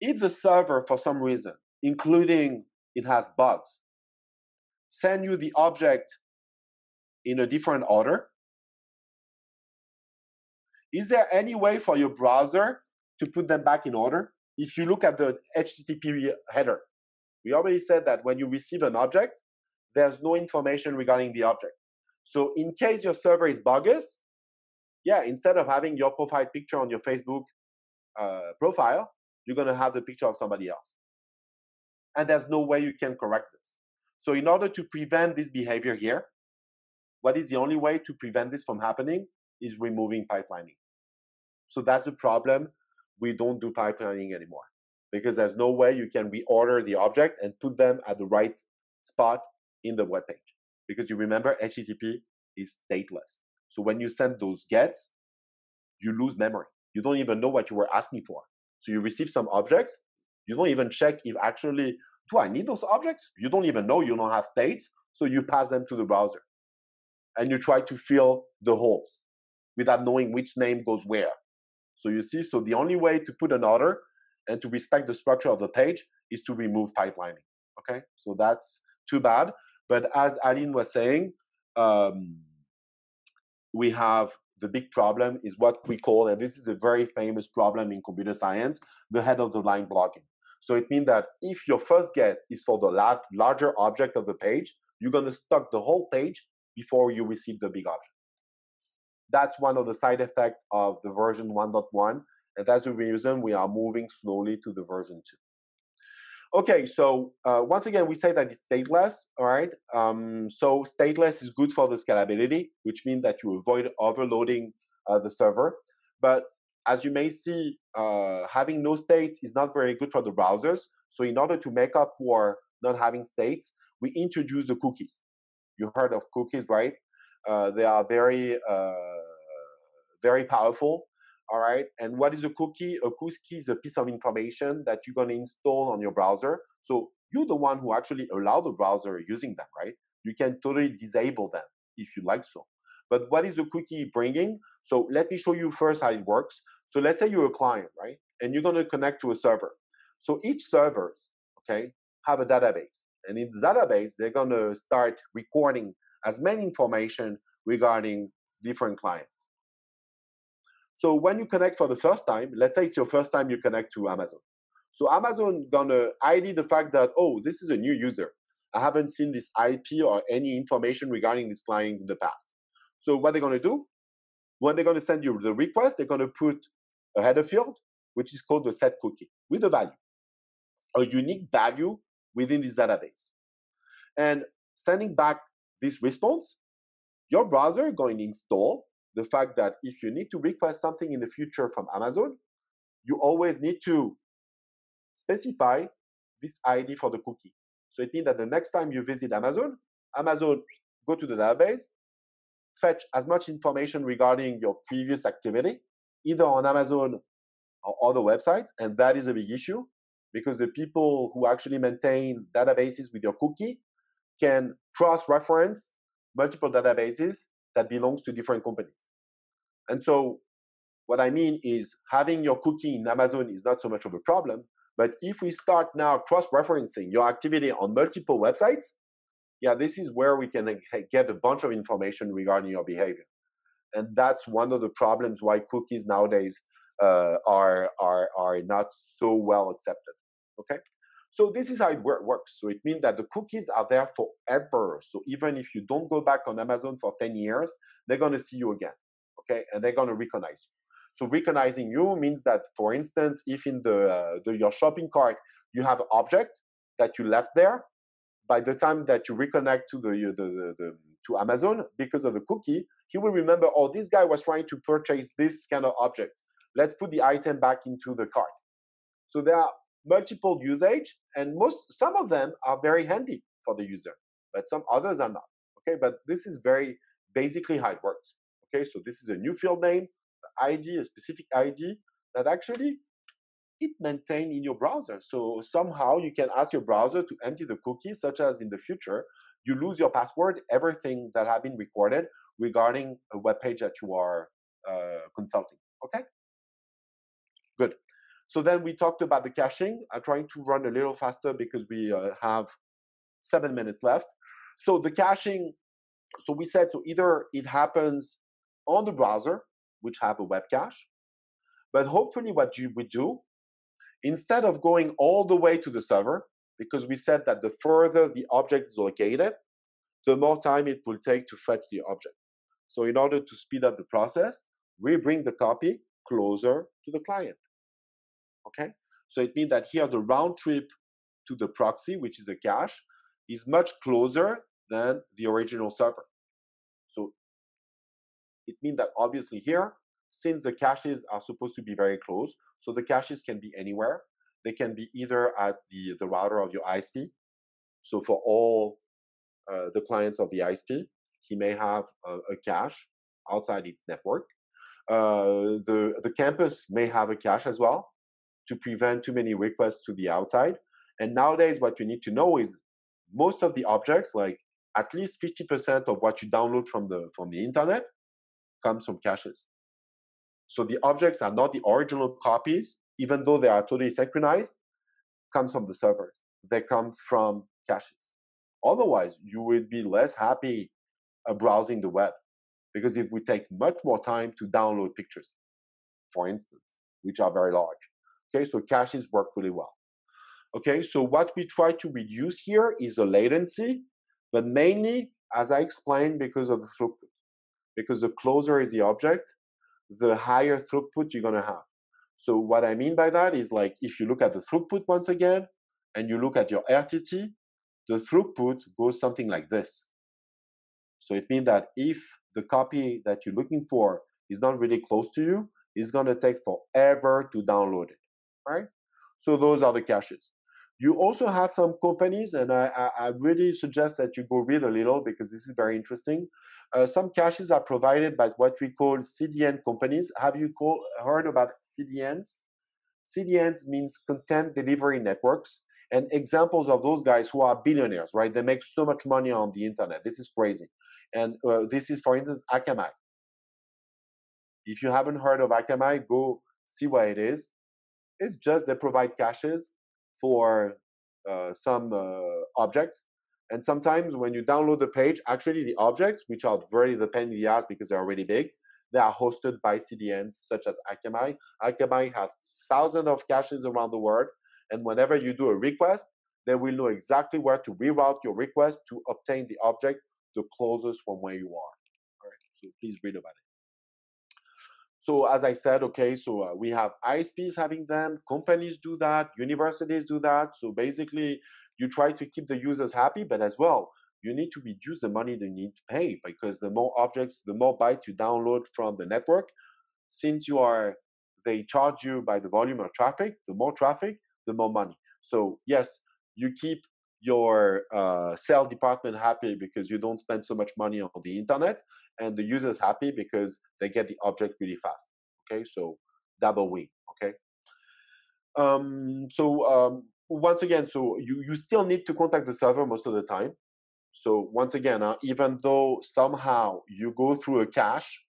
If the server, for some reason, including it has bugs, send you the object in a different order, is there any way for your browser to put them back in order? If you look at the HTTP header, we already said that when you receive an object, there's no information regarding the object. So in case your server is bogus, yeah, instead of having your profile picture on your Facebook uh, profile, you're going to have the picture of somebody else. And there's no way you can correct this. So, in order to prevent this behavior here, what is the only way to prevent this from happening is removing pipelining. So, that's the problem. We don't do pipelining anymore because there's no way you can reorder the object and put them at the right spot in the web page. Because you remember, HTTP is stateless. So when you send those gets, you lose memory. You don't even know what you were asking for. So you receive some objects, you don't even check if actually, do I need those objects? You don't even know you don't have states, so you pass them to the browser. And you try to fill the holes without knowing which name goes where. So you see, so the only way to put an order and to respect the structure of the page is to remove pipelining. Okay, so that's too bad. But as Aline was saying, um, we have the big problem is what we call, and this is a very famous problem in computer science, the head of the line blocking. So it means that if your first get is for the larger object of the page, you're going to stock the whole page before you receive the big object. That's one of the side effects of the version 1.1, and that's the reason we are moving slowly to the version 2. Okay, so uh, once again, we say that it's stateless. All right. Um, so stateless is good for the scalability, which means that you avoid overloading uh, the server. But as you may see, uh, having no state is not very good for the browsers. So in order to make up for not having states, we introduce the cookies. You heard of cookies, right? Uh, they are very, uh, very powerful. All right. And what is a cookie? A cookie is a piece of information that you're going to install on your browser. So you're the one who actually allow the browser using them, right? You can totally disable them if you like so. But what is the cookie bringing? So let me show you first how it works. So let's say you're a client, right? And you're going to connect to a server. So each server, okay, have a database. And in the database, they're going to start recording as many information regarding different clients. So when you connect for the first time, let's say it's your first time you connect to Amazon. So Amazon gonna ID the fact that, oh, this is a new user. I haven't seen this IP or any information regarding this client in the past. So what they're gonna do, when they're gonna send you the request, they're gonna put a header field, which is called the set cookie with a value, a unique value within this database. And sending back this response, your browser going to install the fact that if you need to request something in the future from Amazon, you always need to specify this ID for the cookie. So it means that the next time you visit Amazon, Amazon go to the database, fetch as much information regarding your previous activity, either on Amazon or other websites, and that is a big issue because the people who actually maintain databases with your cookie can cross-reference multiple databases that belongs to different companies. And so what I mean is having your cookie in Amazon is not so much of a problem. But if we start now cross-referencing your activity on multiple websites, yeah, this is where we can get a bunch of information regarding your behavior. And that's one of the problems why cookies nowadays uh, are, are, are not so well accepted. Okay? So this is how it works. So it means that the cookies are there forever. So even if you don't go back on Amazon for 10 years, they're going to see you again. Okay. And they're going to recognize you. So recognizing you means that, for instance, if in the, uh, the your shopping cart you have an object that you left there, by the time that you reconnect to the, the, the, the to Amazon because of the cookie, he will remember, oh, this guy was trying to purchase this kind of object. Let's put the item back into the cart. So there are multiple usage, and most some of them are very handy for the user, but some others are not. Okay, but this is very basically how it works. Okay, so this is a new field name, ID, a specific ID that actually it maintained in your browser. So somehow you can ask your browser to empty the cookie, such as in the future, you lose your password, everything that have been recorded regarding a web page that you are uh, consulting. Okay? Good. So then we talked about the caching. I'm trying to run a little faster because we uh, have seven minutes left. So the caching, so we said so either it happens on the browser, which have a web cache, but hopefully what you would do, instead of going all the way to the server, because we said that the further the object is located, the more time it will take to fetch the object. So in order to speed up the process, we bring the copy closer to the client. Okay, so it means that here the round trip to the proxy, which is a cache, is much closer than the original server. So it means that obviously here, since the caches are supposed to be very close, so the caches can be anywhere. They can be either at the, the router of your ISP. So for all uh, the clients of the ISP, he may have a, a cache outside its network. Uh, the, the campus may have a cache as well to prevent too many requests to the outside. And nowadays, what you need to know is most of the objects, like at least 50% of what you download from the from the internet, comes from caches. So the objects are not the original copies, even though they are totally synchronized, comes from the servers. They come from caches. Otherwise, you would be less happy uh, browsing the web because it would take much more time to download pictures, for instance, which are very large. Okay, so caches work really well. Okay, so what we try to reduce here is the latency, but mainly, as I explained, because of the throughput. Because the closer is the object, the higher throughput you're gonna have. So what I mean by that is like if you look at the throughput once again, and you look at your RTT, the throughput goes something like this. So it means that if the copy that you're looking for is not really close to you, it's going to take forever to download it, right? So those are the caches. You also have some companies, and I, I, really suggest that you go read a little because this is very interesting. Uh, some caches are provided by what we call CDN companies. Have you call, heard about CDNs? CDNs means content delivery networks and examples of those guys who are billionaires, right? They make so much money on the internet. This is crazy. And uh, this is, for instance, Akamai. If you haven't heard of Akamai, go see what it is. It's just they provide caches for uh, some uh, objects. And sometimes when you download the page, actually the objects, which are very the pain in the because they're already big, they are hosted by CDNs such as Akamai. Akamai has thousands of caches around the world. And whenever you do a request, they will know exactly where to reroute your request to obtain the object the closest from where you are. All right, so please read about it. So as I said, okay, so uh, we have ISPs having them, companies do that, universities do that. So basically, you try to keep the users happy, but as well, you need to reduce the money they need to pay because the more objects, the more bytes you download from the network, since you are they charge you by the volume of traffic, the more traffic, the more money. So yes, you keep your uh, department happy because you don't spend so much money on the internet, and the users happy because they get the object really fast. Okay, so double win. Okay. Um, so um, once again, so you you still need to contact the server most of the time. So once again, uh, even though somehow you go through a cache,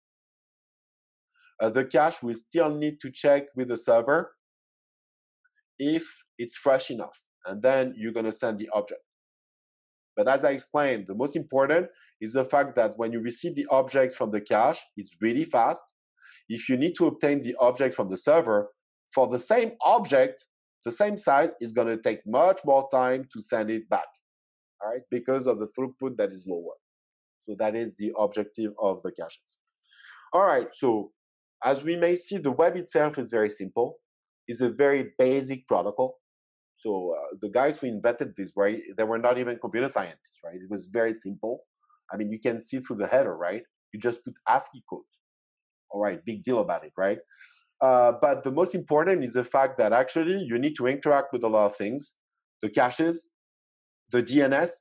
uh, the cache will still need to check with the server if it's fresh enough and then you're going to send the object. But as I explained, the most important is the fact that when you receive the object from the cache, it's really fast. If you need to obtain the object from the server, for the same object, the same size is going to take much more time to send it back, all right, because of the throughput that is lower. So that is the objective of the caches. All right, so as we may see, the web itself is very simple. It's a very basic protocol. So uh, the guys who invented this, right, they were not even computer scientists, right? It was very simple. I mean, you can see through the header, right? You just put ASCII code. All right, big deal about it, right? Uh, but the most important is the fact that actually you need to interact with a lot of things the caches, the DNS,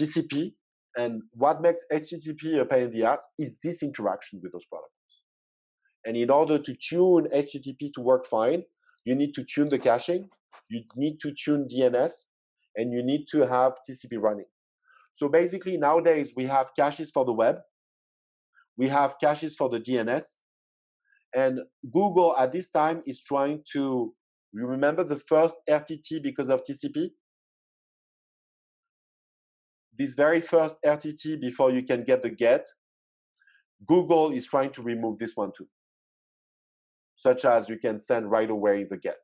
TCP, and what makes HTTP a pain in the ass is this interaction with those protocols. And in order to tune HTTP to work fine, you need to tune the caching, you need to tune DNS, and you need to have TCP running. So basically, nowadays we have caches for the web, we have caches for the DNS, and Google at this time is trying to. You remember the first RTT because of TCP? This very first RTT before you can get the GET, Google is trying to remove this one too, such as you can send right away the GET.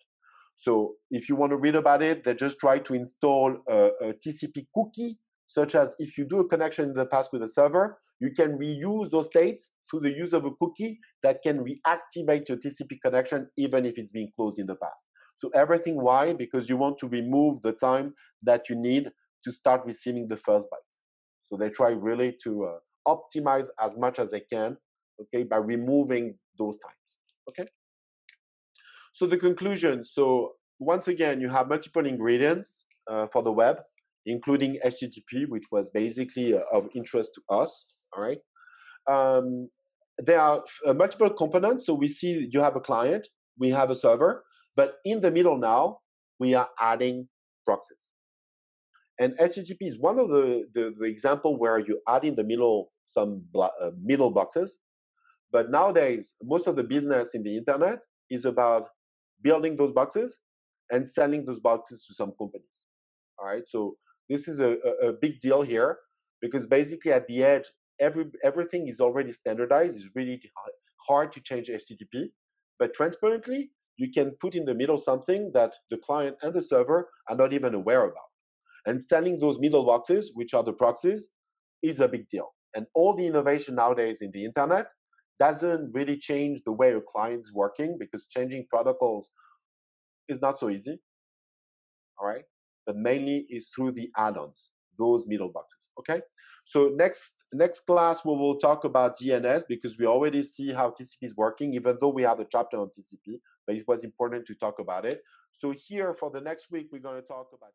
So if you want to read about it, they just try to install a, a, TCP cookie, such as if you do a connection in the past with a server, you can reuse those states through the use of a cookie that can reactivate your TCP connection even if it's been closed in the past. So everything why? Because you want to remove the time that you need to start receiving the first bytes. So they try really to uh, optimize as much as they can, okay, by removing those times, okay? So the conclusion, so once again, you have multiple ingredients uh, for the web, including HTTP, which was basically uh, of interest to us, all right? Um, there are uh, multiple components. So we see you have a client, we have a server, but in the middle now, we are adding proxies. And HTTP is one of the, the, the example where you add in the middle some uh, middle boxes. But nowadays, most of the business in the internet is about building those boxes and selling those boxes to some companies. All right, so this is a, a, big deal here because basically at the edge, every everything is already standardized. It's really hard to change HTTP, but transparently, you can put in the middle something that the client and the server are not even aware about. And selling those middle boxes, which are the proxies, is a big deal. And all the innovation nowadays in the internet doesn't really change the way a client's working because changing protocols is not so easy. All right. but mainly is through the add-ons, those middle boxes. Okay. So next next class we will talk about DNS because we already see how TCP is working, even though we have a chapter on TCP, but it was important to talk about it. So here for the next week we're going to talk about